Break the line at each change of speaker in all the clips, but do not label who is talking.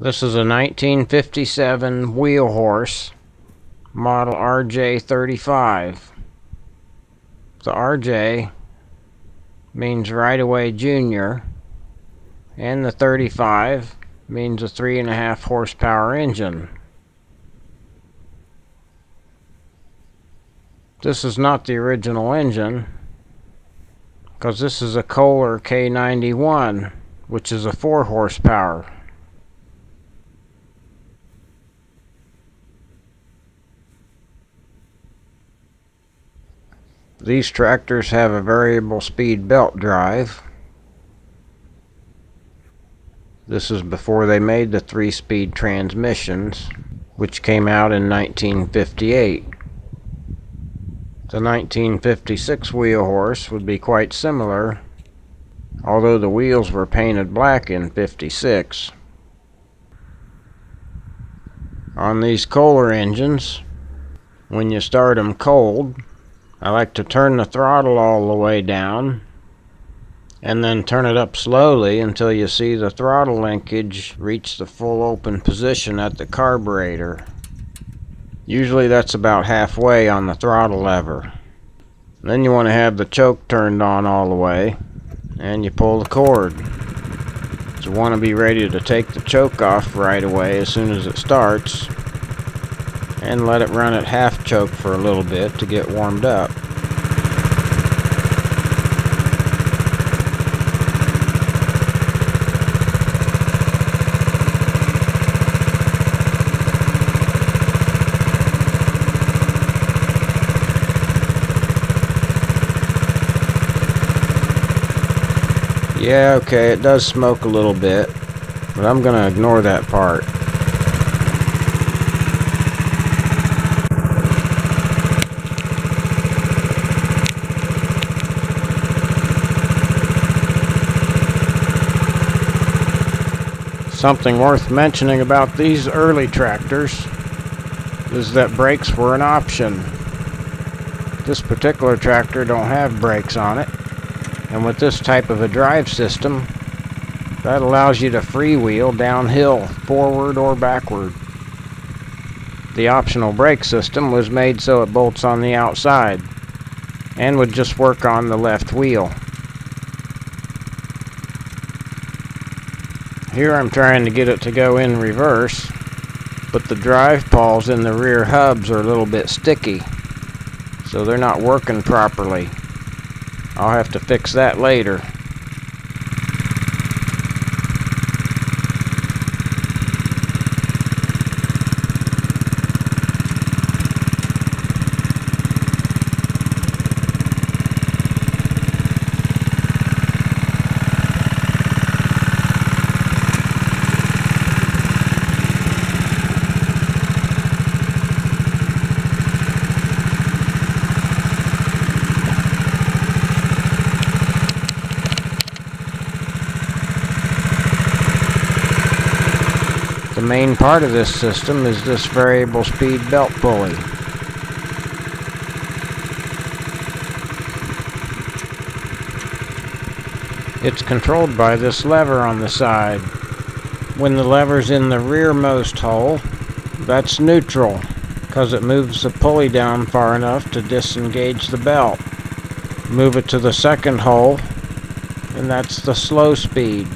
This is a 1957 wheel horse, model RJ35. The RJ means right away junior, and the 35 means a three and a half horsepower engine. This is not the original engine, because this is a Kohler K91, which is a four horsepower. These tractors have a variable speed belt drive. This is before they made the three-speed transmissions, which came out in 1958. The 1956 wheel horse would be quite similar, although the wheels were painted black in 56. On these Kohler engines, when you start them cold, I like to turn the throttle all the way down and then turn it up slowly until you see the throttle linkage reach the full open position at the carburetor. Usually that's about halfway on the throttle lever. Then you want to have the choke turned on all the way and you pull the cord. So you want to be ready to take the choke off right away as soon as it starts and let it run at half choke for a little bit to get warmed up. Yeah, okay, it does smoke a little bit, but I'm going to ignore that part. Something worth mentioning about these early tractors is that brakes were an option. This particular tractor don't have brakes on it, and with this type of a drive system, that allows you to freewheel downhill, forward or backward. The optional brake system was made so it bolts on the outside and would just work on the left wheel. Here I'm trying to get it to go in reverse, but the drive pawls in the rear hubs are a little bit sticky, so they're not working properly. I'll have to fix that later. The main part of this system is this variable speed belt pulley. It's controlled by this lever on the side. When the lever's in the rearmost hole, that's neutral, because it moves the pulley down far enough to disengage the belt. Move it to the second hole, and that's the slow speed.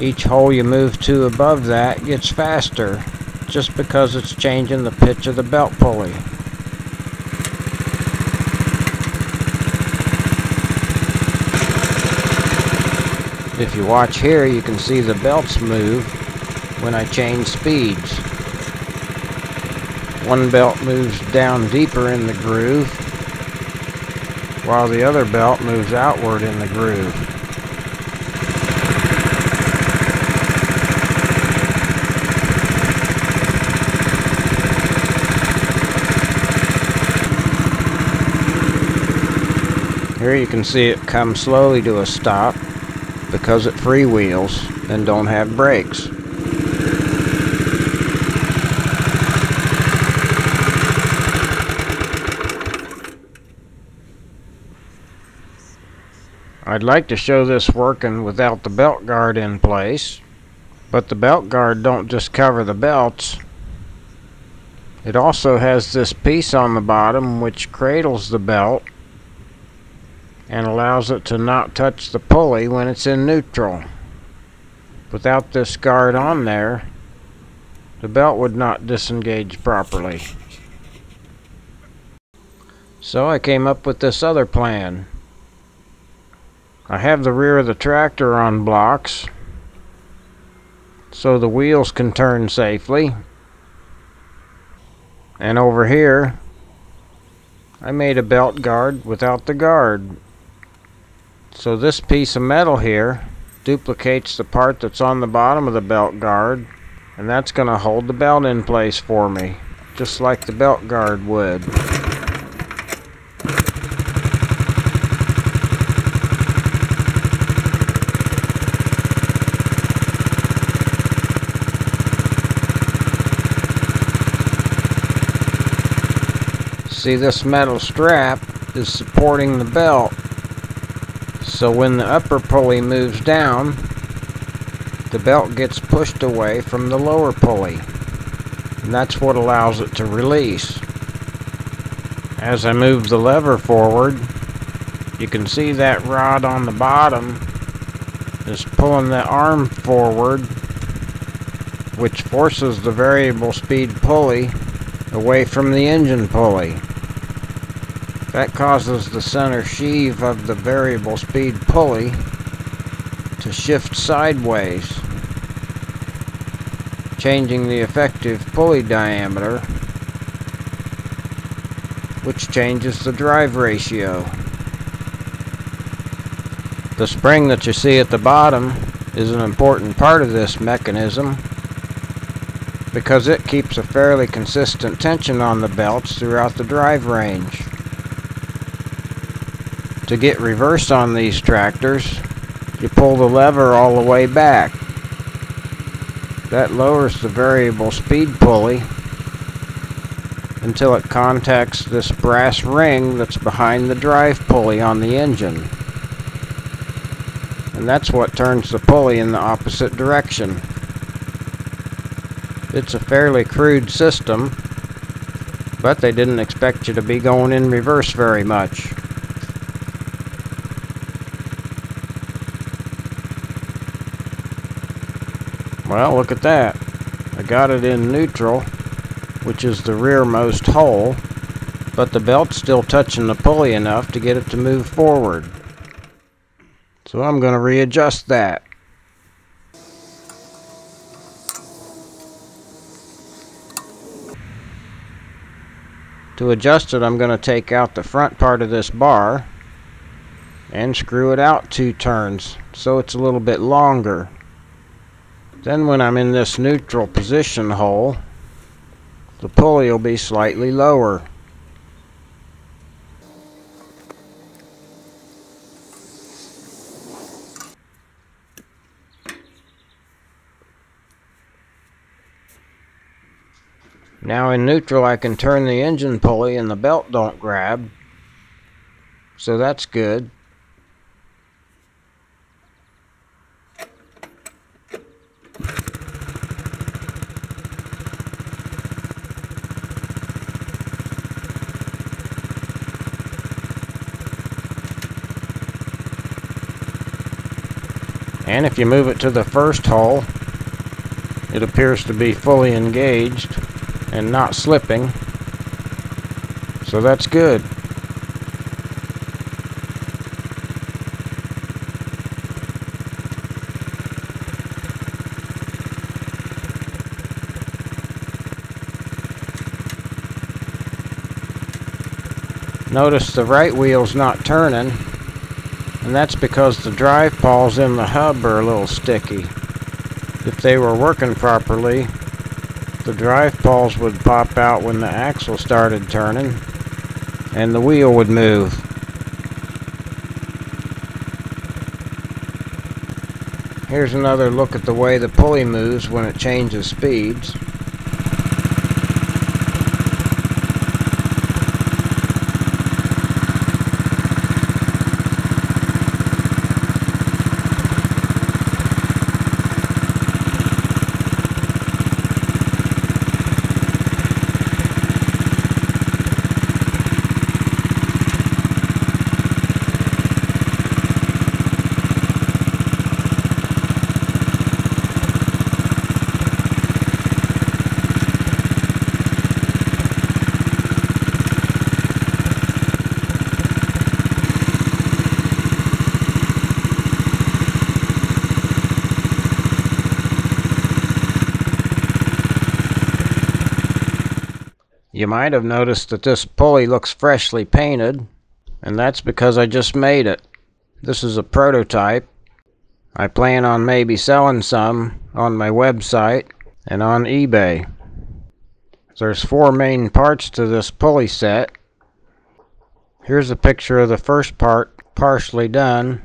Each hole you move to above that gets faster, just because it's changing the pitch of the belt pulley. If you watch here, you can see the belts move when I change speeds. One belt moves down deeper in the groove, while the other belt moves outward in the groove. Here you can see it come slowly to a stop because it freewheels and don't have brakes. I'd like to show this working without the belt guard in place, But the belt guard don't just cover the belts. It also has this piece on the bottom which cradles the belt and allows it to not touch the pulley when it's in neutral. Without this guard on there, the belt would not disengage properly. So I came up with this other plan. I have the rear of the tractor on blocks so the wheels can turn safely. And over here, I made a belt guard without the guard. So this piece of metal here duplicates the part that's on the bottom of the belt guard and that's going to hold the belt in place for me just like the belt guard would. See this metal strap is supporting the belt so when the upper pulley moves down the belt gets pushed away from the lower pulley and that's what allows it to release. As I move the lever forward you can see that rod on the bottom is pulling the arm forward which forces the variable speed pulley away from the engine pulley. That causes the center sheave of the variable speed pulley to shift sideways, changing the effective pulley diameter, which changes the drive ratio. The spring that you see at the bottom is an important part of this mechanism because it keeps a fairly consistent tension on the belts throughout the drive range. To get reverse on these tractors, you pull the lever all the way back. That lowers the variable speed pulley until it contacts this brass ring that's behind the drive pulley on the engine. And that's what turns the pulley in the opposite direction. It's a fairly crude system, but they didn't expect you to be going in reverse very much. Well, look at that. I got it in neutral, which is the rearmost hole, but the belt's still touching the pulley enough to get it to move forward. So I'm going to readjust that. To adjust it, I'm going to take out the front part of this bar and screw it out two turns so it's a little bit longer. Then when I'm in this neutral position hole, the pulley will be slightly lower. Now in neutral I can turn the engine pulley and the belt don't grab. So that's good. And if you move it to the first hole, it appears to be fully engaged and not slipping. So that's good. Notice the right wheel's not turning and that's because the drive pawls in the hub are a little sticky. If they were working properly, the drive pawls would pop out when the axle started turning and the wheel would move. Here's another look at the way the pulley moves when it changes speeds. You might have noticed that this pulley looks freshly painted, and that's because I just made it. This is a prototype. I plan on maybe selling some on my website and on eBay. There's four main parts to this pulley set. Here's a picture of the first part partially done.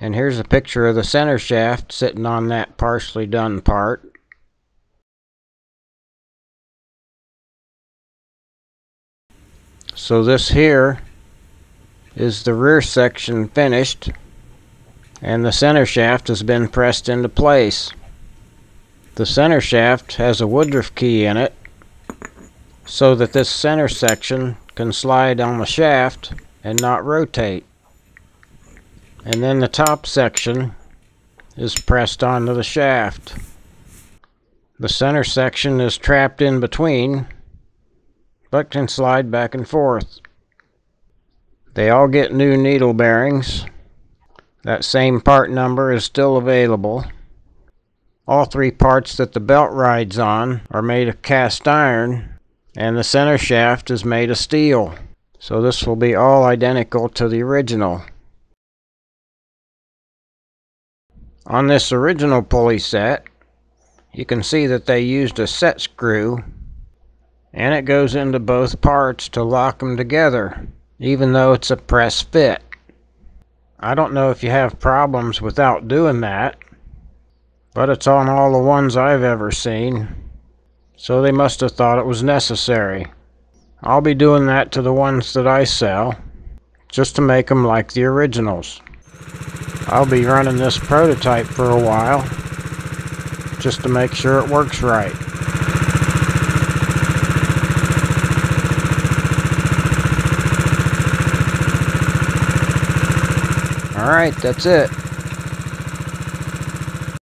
And here's a picture of the center shaft sitting on that partially done part. So this here is the rear section finished and the center shaft has been pressed into place. The center shaft has a Woodruff key in it so that this center section can slide on the shaft and not rotate. And then the top section is pressed onto the shaft. The center section is trapped in between but can slide back and forth. They all get new needle bearings. That same part number is still available. All three parts that the belt rides on are made of cast iron, and the center shaft is made of steel. So this will be all identical to the original. On this original pulley set, you can see that they used a set screw, and it goes into both parts to lock them together, even though it's a press fit. I don't know if you have problems without doing that, but it's on all the ones I've ever seen, so they must have thought it was necessary. I'll be doing that to the ones that I sell, just to make them like the originals. I'll be running this prototype for a while, just to make sure it works right. Alright, that's it.